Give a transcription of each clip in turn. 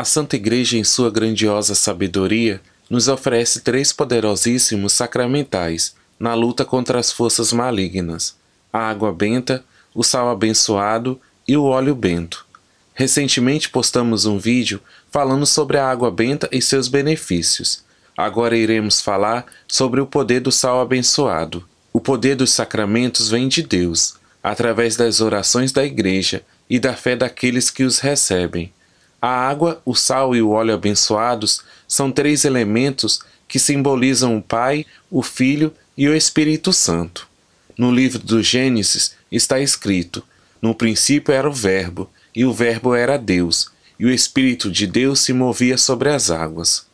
A Santa Igreja, em sua grandiosa sabedoria, nos oferece três poderosíssimos sacramentais na luta contra as forças malignas: a água benta, o sal abençoado e o óleo bento. Recentemente postamos um vídeo falando sobre a água benta e seus benefícios. Agora iremos falar sobre o poder do sal abençoado. O poder dos sacramentos vem de Deus, através das orações da Igreja e da fé daqueles que os recebem. A água, o sal e o óleo abençoados são três elementos que simbolizam o Pai, o Filho e o Espírito Santo. No livro do Gênesis está escrito: No princípio era o Verbo, e o Verbo era Deus, e o Espírito de Deus se movia sobre as águas.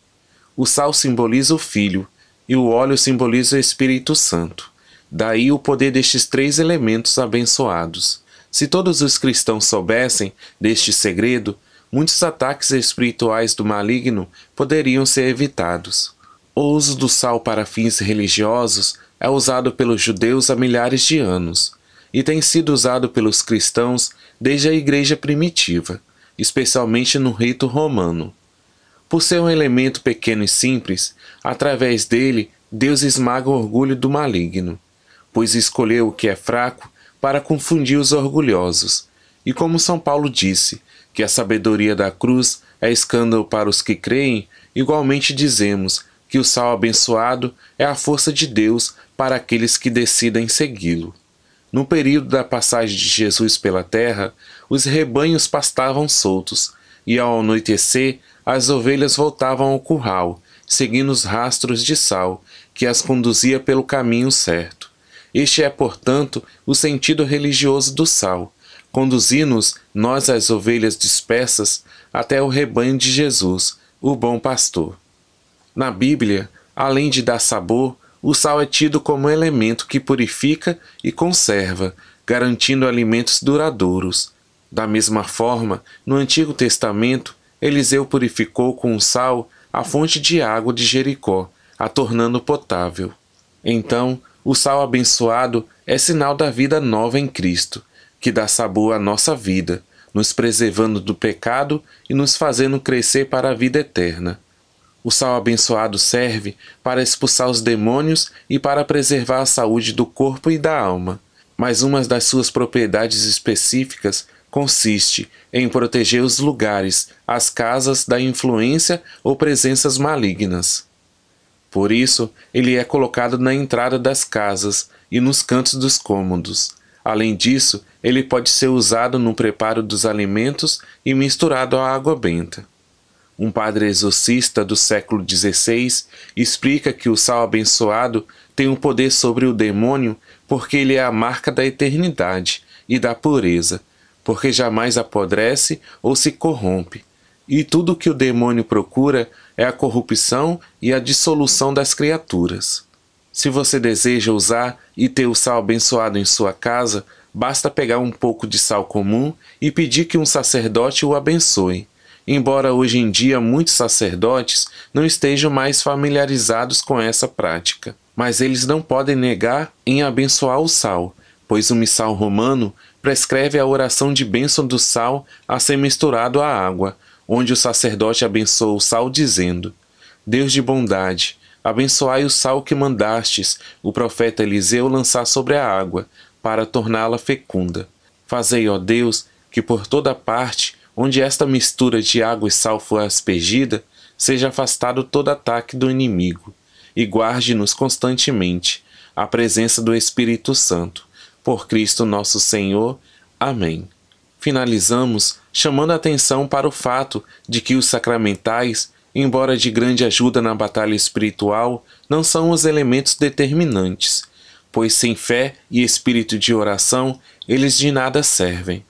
O sal simboliza o Filho, e o óleo simboliza o Espírito Santo. Daí o poder destes três elementos abençoados. Se todos os cristãos soubessem deste segredo, muitos ataques espirituais do maligno poderiam ser evitados. O uso do sal para fins religiosos é usado pelos judeus há milhares de anos e tem sido usado pelos cristãos desde a igreja primitiva, especialmente no rito romano. Por ser um elemento pequeno e simples, através dele Deus esmaga o orgulho do maligno, pois escolheu o que é fraco para confundir os orgulhosos. E como São Paulo disse, que a sabedoria da cruz é escândalo para os que creem, igualmente dizemos que o sal abençoado é a força de Deus para aqueles que decidem segui-lo. No período da passagem de Jesus pela terra, os rebanhos pastavam soltos, e ao anoitecer as ovelhas voltavam ao curral, seguindo os rastros de sal, que as conduzia pelo caminho certo. Este é, portanto, o sentido religioso do sal, conduzindo-nos, nós as ovelhas dispersas, até o rebanho de Jesus, o bom pastor. Na Bíblia, além de dar sabor, o sal é tido como elemento que purifica e conserva, garantindo alimentos duradouros. Da mesma forma, no Antigo Testamento, Eliseu purificou com o sal a fonte de água de Jericó, a tornando potável. Então, o sal abençoado é sinal da vida nova em Cristo, que dá sabor à nossa vida, nos preservando do pecado e nos fazendo crescer para a vida eterna. O sal abençoado serve para expulsar os demônios e para preservar a saúde do corpo e da alma. Mas uma das suas propriedades específicas consiste em proteger os lugares, as casas da influência ou presenças malignas. Por isso, ele é colocado na entrada das casas e nos cantos dos cômodos. Além disso, ele pode ser usado no preparo dos alimentos e misturado à água benta. Um padre exorcista do século XVI explica que o sal abençoado tem um poder sobre o demônio porque ele é a marca da eternidade e da pureza, porque jamais apodrece ou se corrompe. E tudo o que o demônio procura é a corrupção e a dissolução das criaturas. Se você deseja usar e ter o sal abençoado em sua casa, Basta pegar um pouco de sal comum e pedir que um sacerdote o abençoe. Embora hoje em dia muitos sacerdotes não estejam mais familiarizados com essa prática, mas eles não podem negar em abençoar o sal, pois o missal romano prescreve a oração de bênção do sal a ser misturado à água, onde o sacerdote abençoa o sal dizendo: Deus de bondade, abençoai o sal que mandastes o profeta Eliseu lançar sobre a água, para torná-la fecunda. Fazei, ó Deus, que por toda parte, onde esta mistura de água e sal for aspergida, seja afastado todo ataque do inimigo, e guarde-nos constantemente a presença do Espírito Santo. Por Cristo nosso Senhor. Amém. Finalizamos chamando a atenção para o fato de que os sacramentais, embora de grande ajuda na batalha espiritual, não são os elementos determinantes pois sem fé e espírito de oração eles de nada servem.